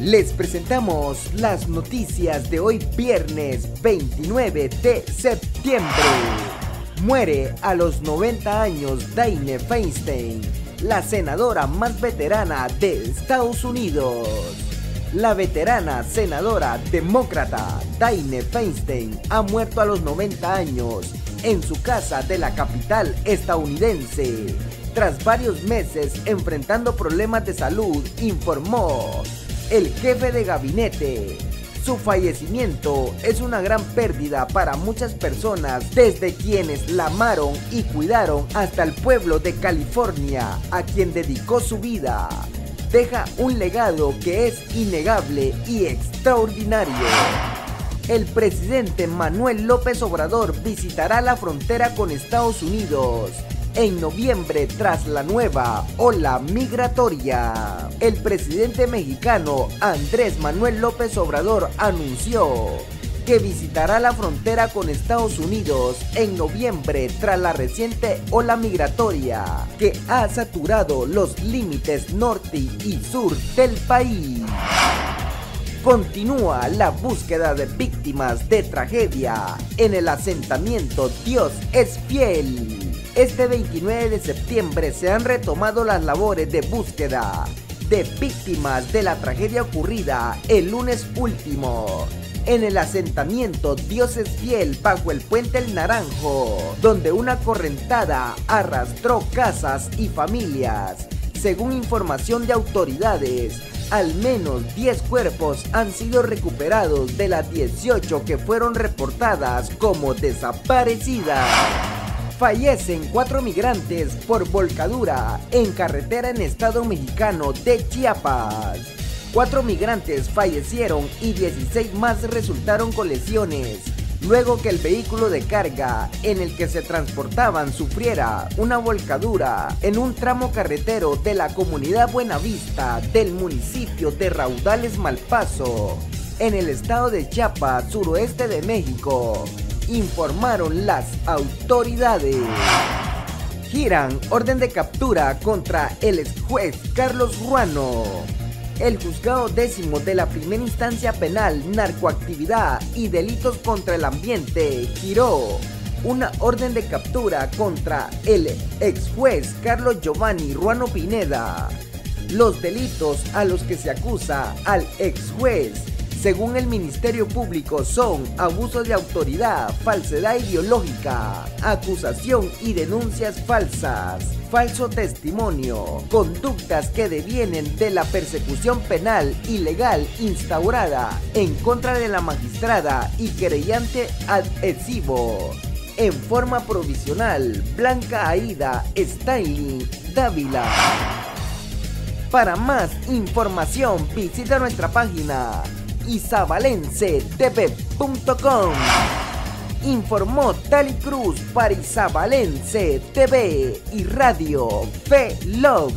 Les presentamos las noticias de hoy viernes 29 de septiembre. Muere a los 90 años Daine Feinstein, la senadora más veterana de Estados Unidos. La veterana senadora demócrata Daine Feinstein ha muerto a los 90 años en su casa de la capital estadounidense. Tras varios meses enfrentando problemas de salud, informó el jefe de gabinete. Su fallecimiento es una gran pérdida para muchas personas, desde quienes la amaron y cuidaron hasta el pueblo de California, a quien dedicó su vida. Deja un legado que es innegable y extraordinario. El presidente Manuel López Obrador visitará la frontera con Estados Unidos en noviembre tras la nueva ola migratoria. El presidente mexicano Andrés Manuel López Obrador anunció que visitará la frontera con Estados Unidos en noviembre tras la reciente ola migratoria que ha saturado los límites norte y sur del país. Continúa la búsqueda de víctimas de tragedia en el asentamiento Dios es fiel. Este 29 de septiembre se han retomado las labores de búsqueda de víctimas de la tragedia ocurrida el lunes último en el asentamiento Dios es fiel bajo el puente El Naranjo, donde una correntada arrastró casas y familias. Según información de autoridades, al menos 10 cuerpos han sido recuperados de las 18 que fueron reportadas como desaparecidas. Fallecen cuatro migrantes por volcadura en carretera en estado mexicano de Chiapas. Cuatro migrantes fallecieron y 16 más resultaron con lesiones luego que el vehículo de carga en el que se transportaban sufriera una volcadura en un tramo carretero de la comunidad Buenavista del municipio de Raudales Malpaso, en el estado de Chiapas, suroeste de México informaron las autoridades. Giran orden de captura contra el ex juez Carlos Ruano. El juzgado décimo de la primera instancia penal, narcoactividad y delitos contra el ambiente giró una orden de captura contra el ex juez Carlos Giovanni Ruano Pineda. Los delitos a los que se acusa al ex juez según el Ministerio Público, son abuso de autoridad, falsedad ideológica, acusación y denuncias falsas, falso testimonio, conductas que devienen de la persecución penal ilegal instaurada en contra de la magistrada y creyente adhesivo. En forma provisional, Blanca Aida Styling Dávila. Para más información visita nuestra página isabalencetv.com. Informó Tali Cruz para Isabalense TV y Radio Fe Love.